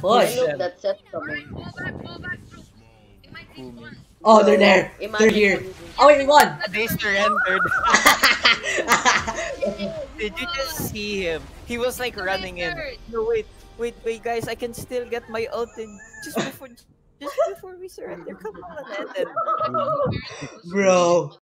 Push. Oh, they're there. They're here. Oh, wait, we won. They surrendered. Did you just see him? He was like running in. No, wait, wait, wait, guys! I can still get my ult in just before, just before we surrender. Come on, Bro.